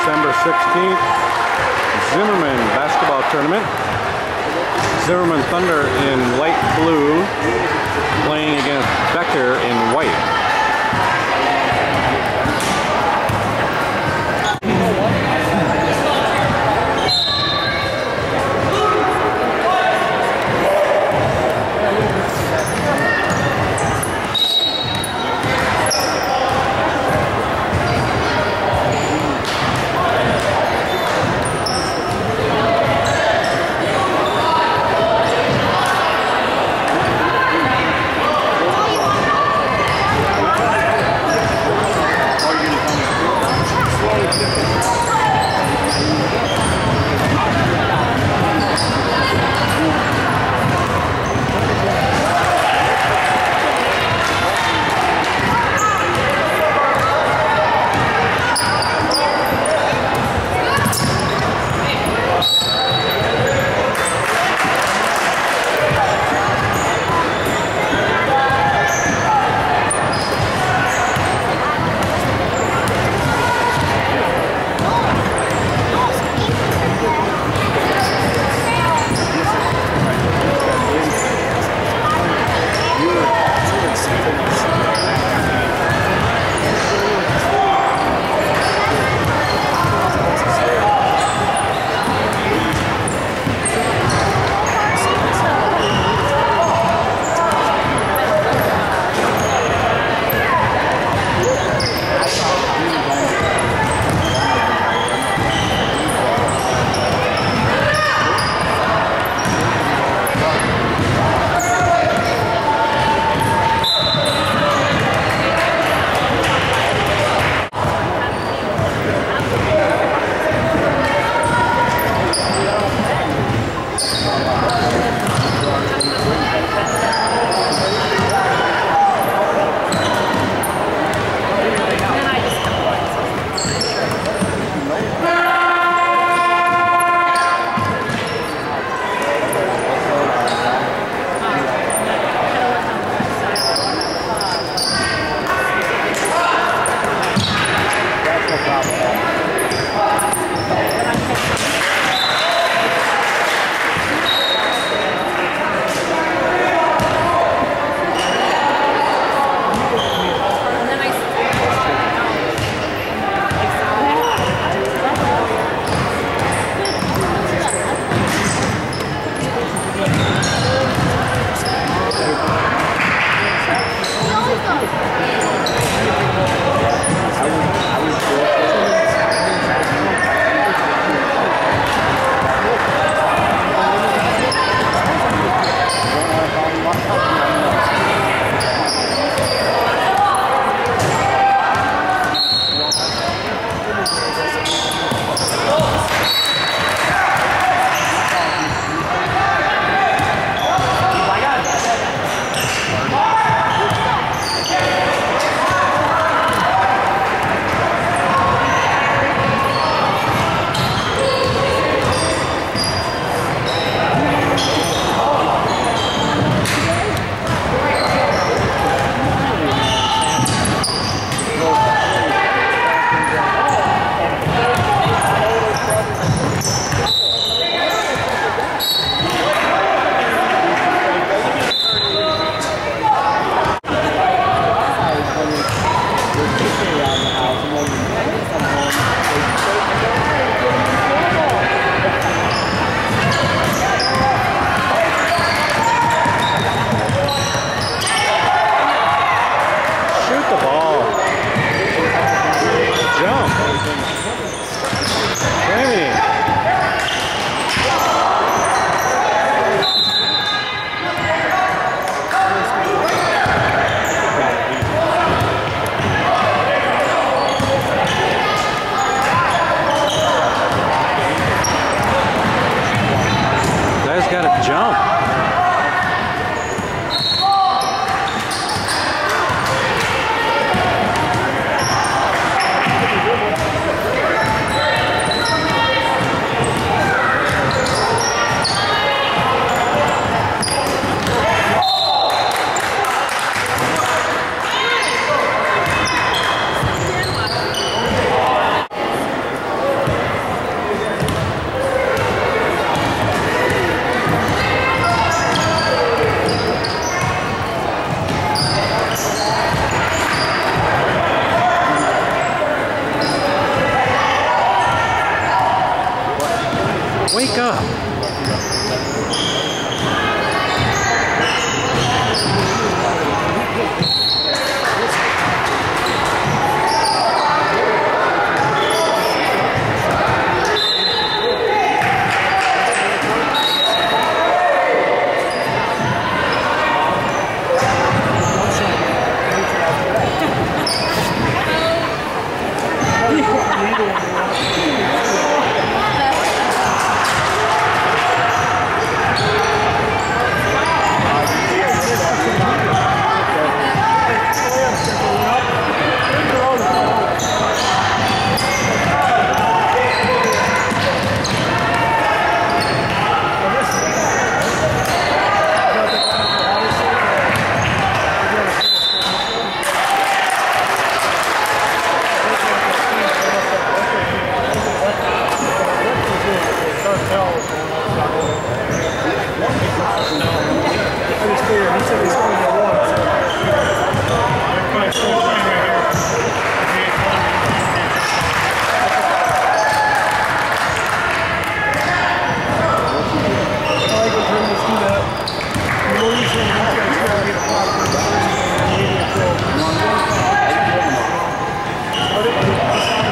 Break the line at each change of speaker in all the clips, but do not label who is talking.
December 16th, Zimmerman basketball tournament. Zimmerman Thunder in light blue playing against Becker in white.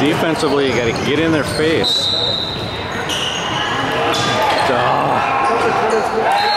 Defensively, you got to get in their face. Duh.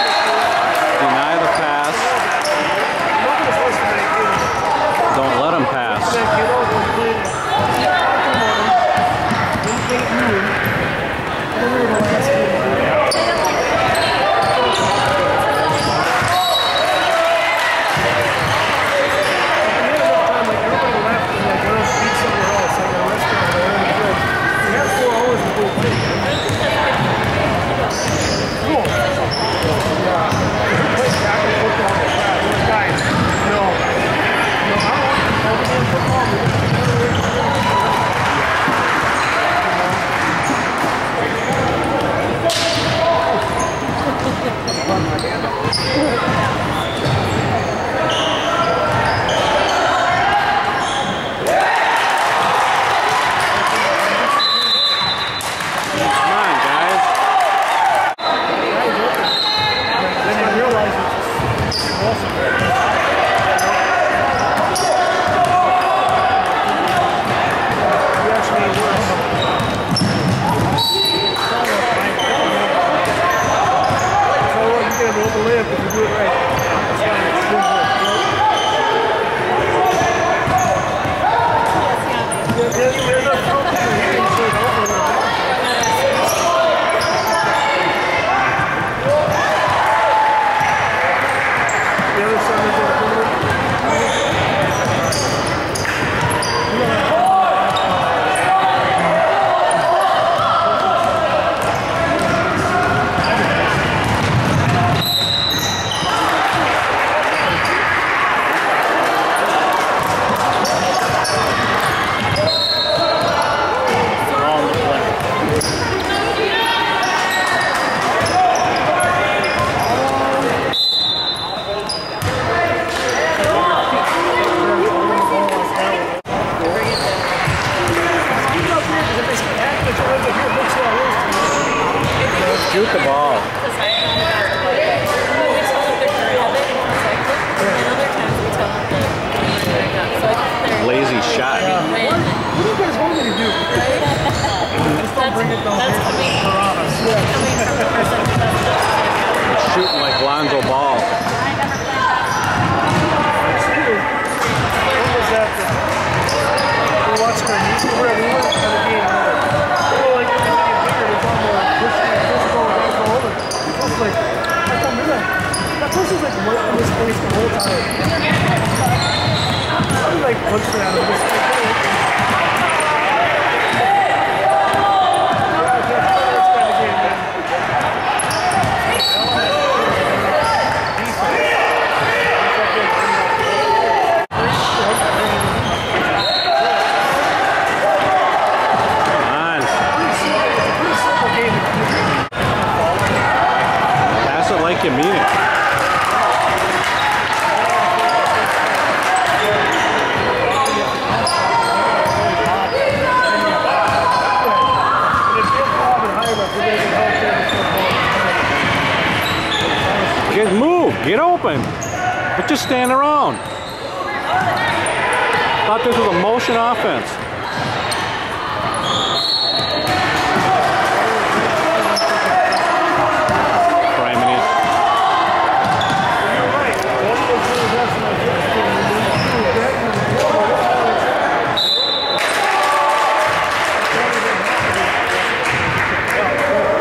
Shoot the ball. Lazy shot.
What do you guys want me to do? Just don't bring it down that like right in this place the whole time. I was like, "Hey." Yeah, that's- that's kind of
on. It like you mean it.
Get
open. But just stand around. Thought this was a motion offense.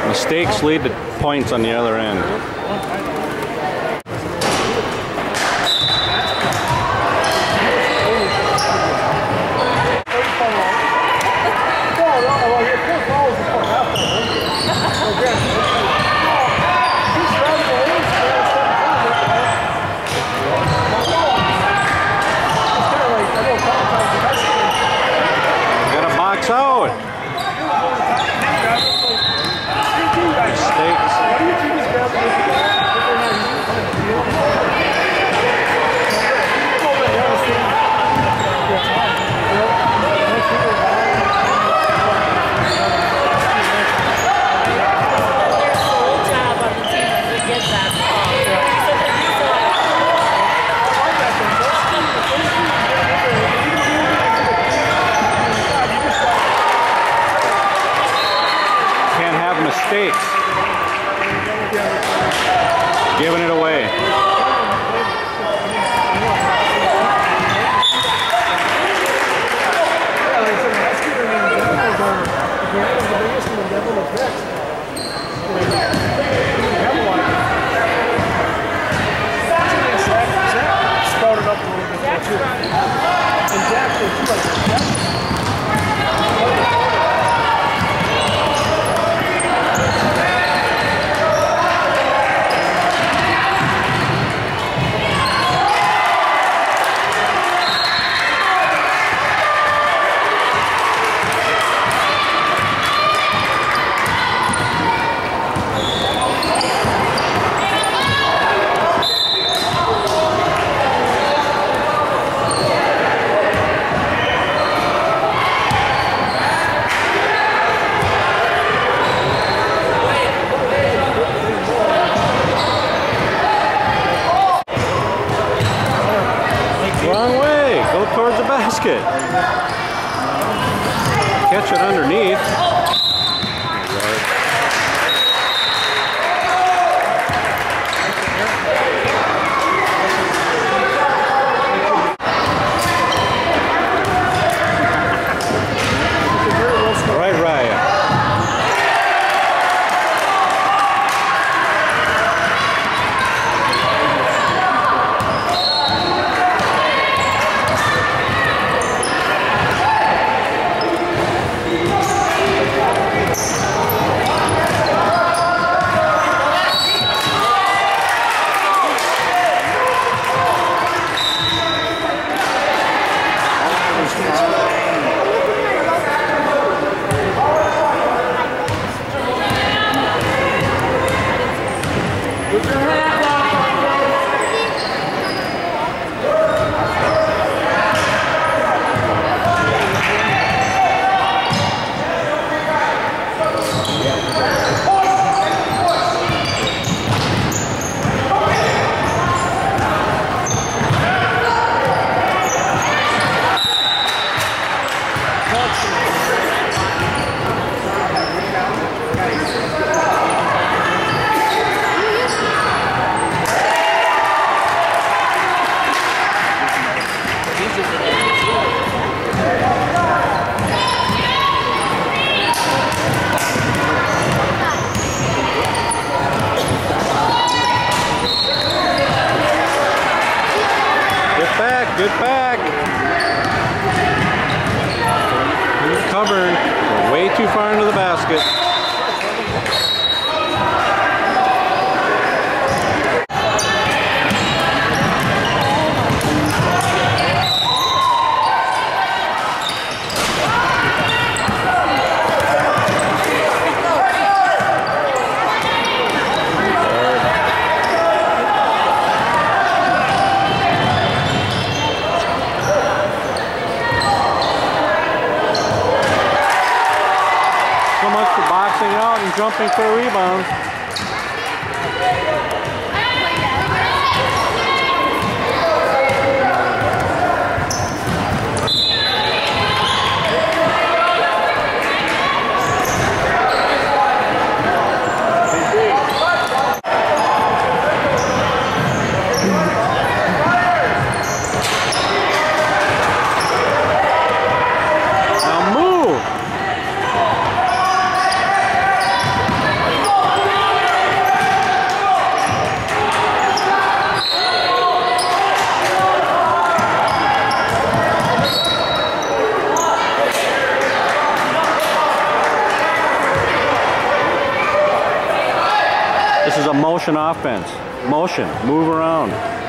Mistakes lead to points on the other end.
Good pass. Offense. Motion, move around.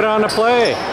Don't on the play.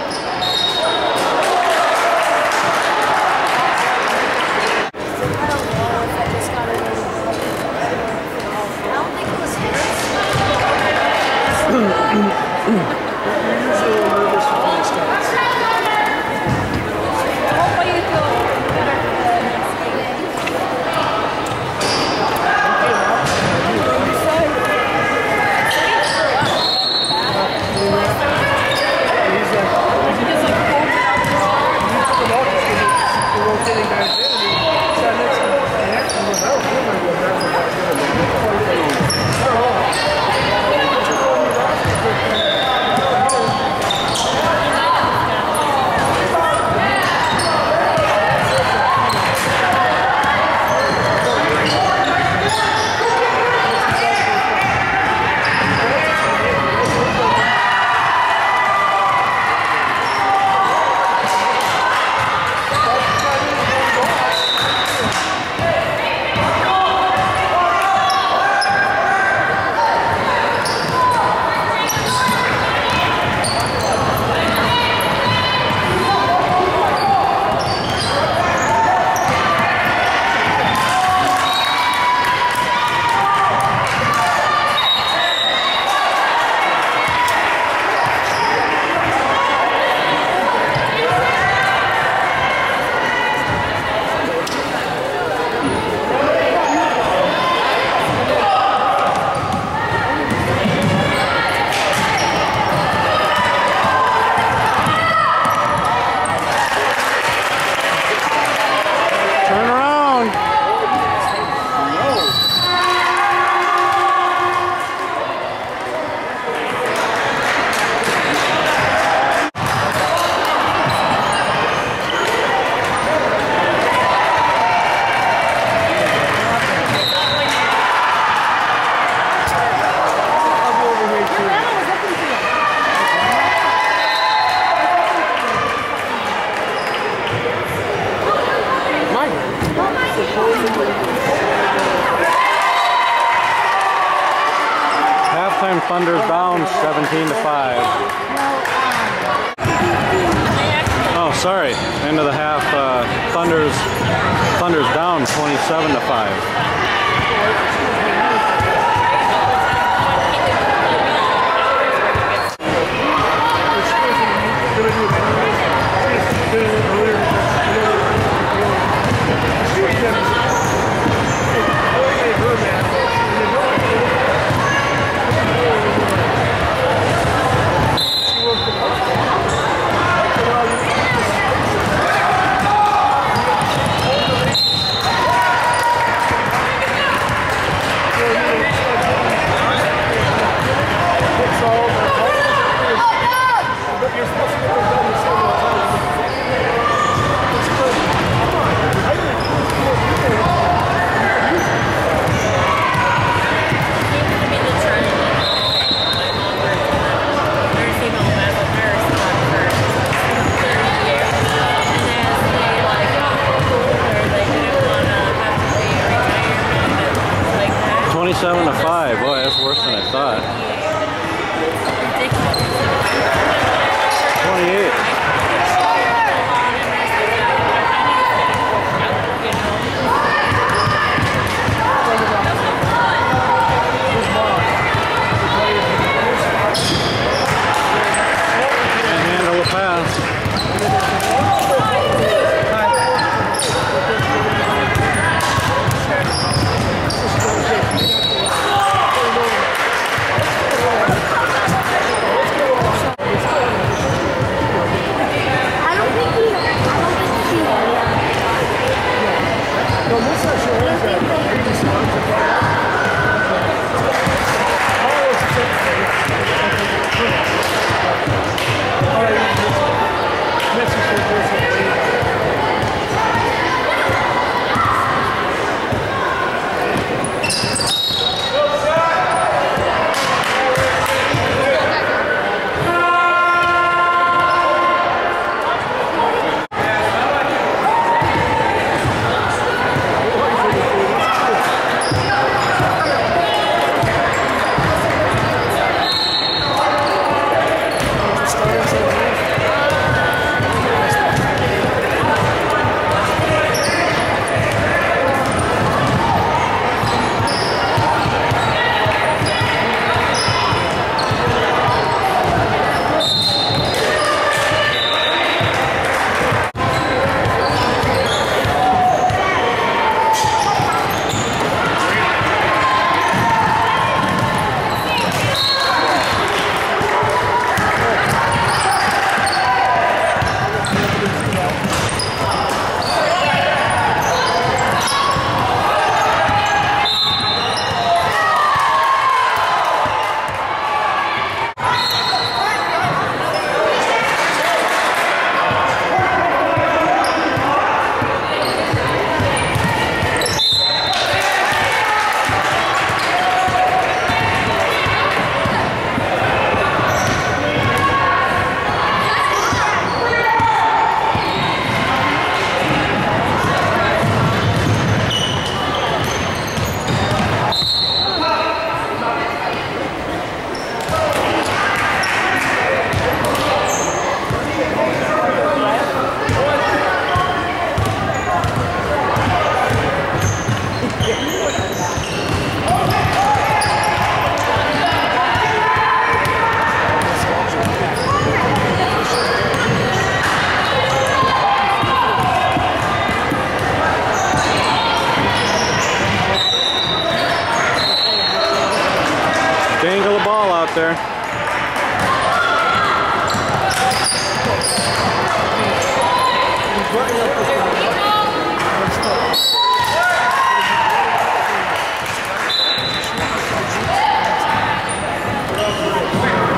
There.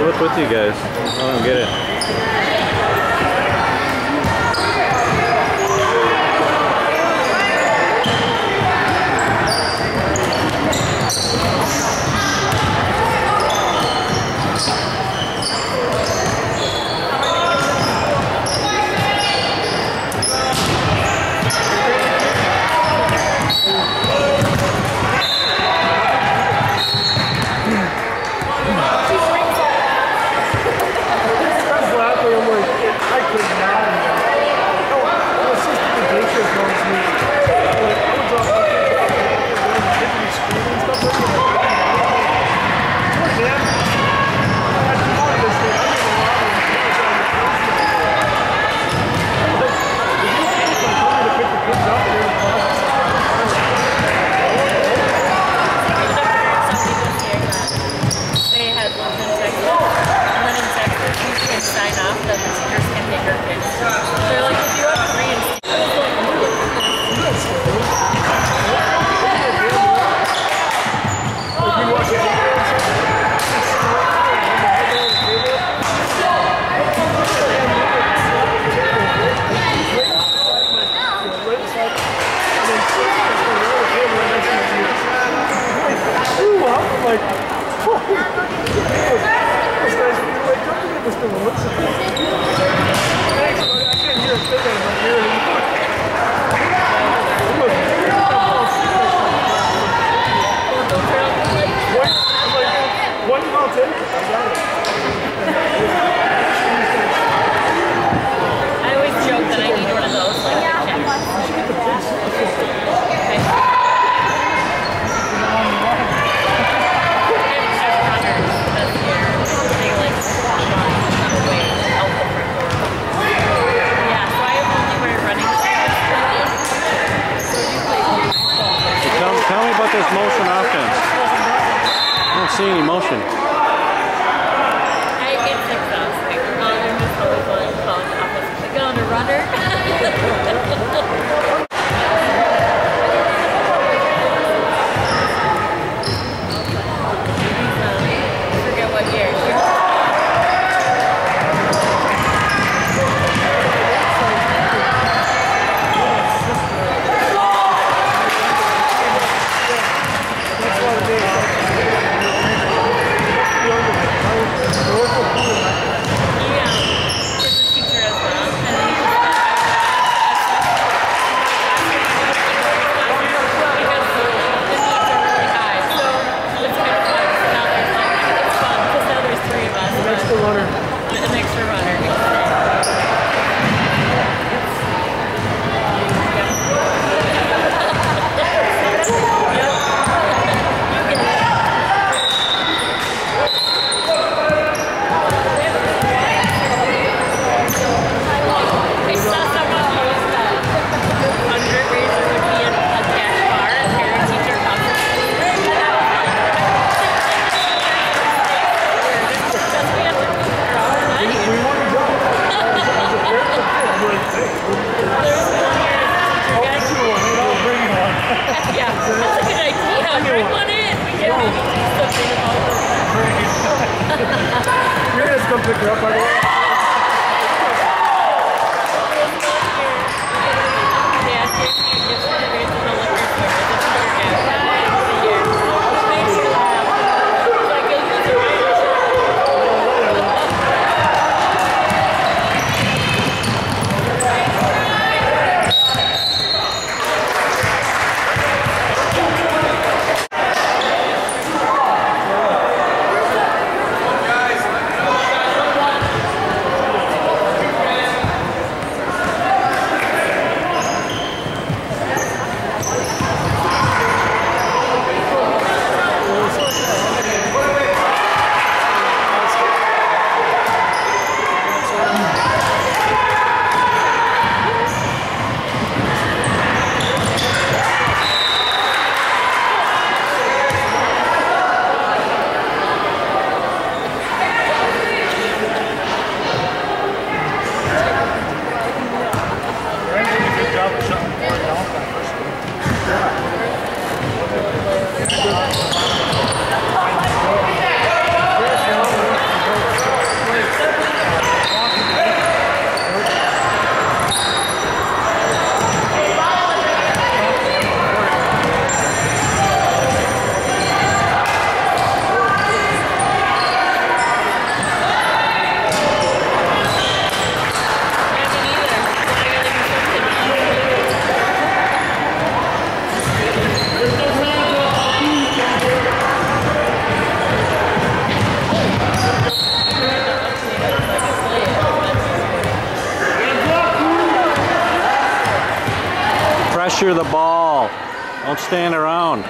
What's with you guys? I don't get it.
Stand around.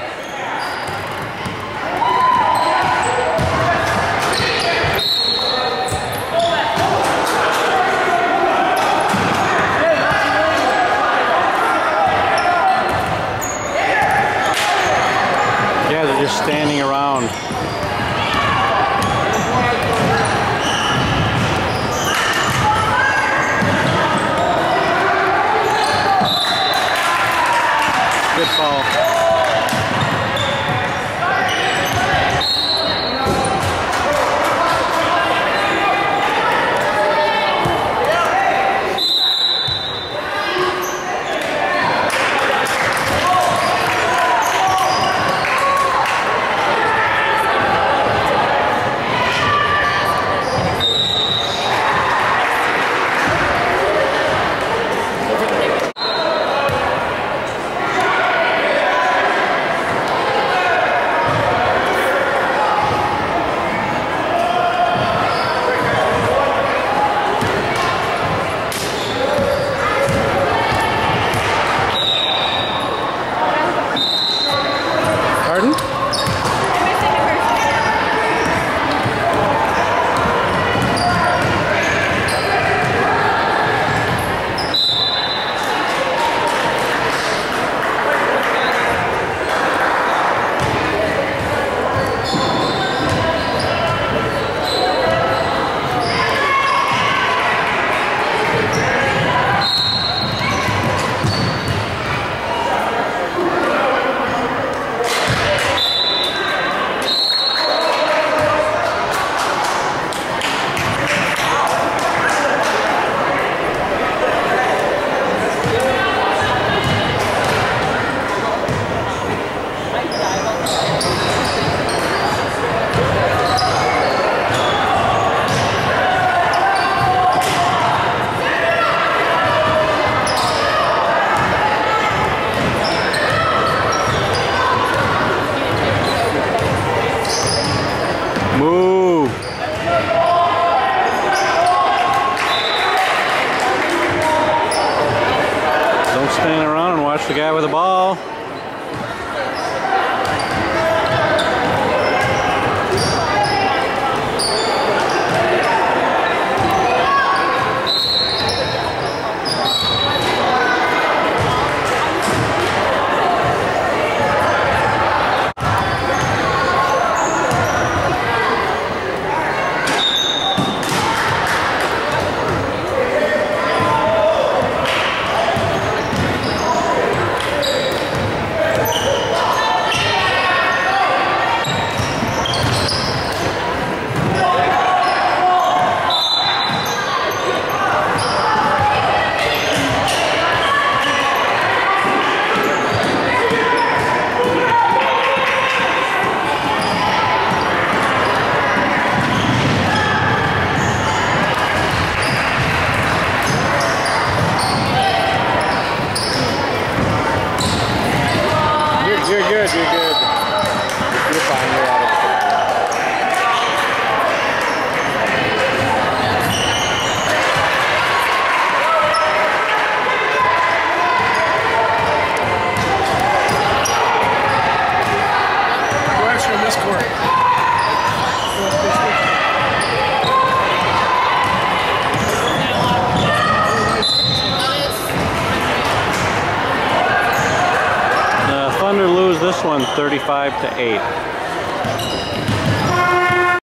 To 8.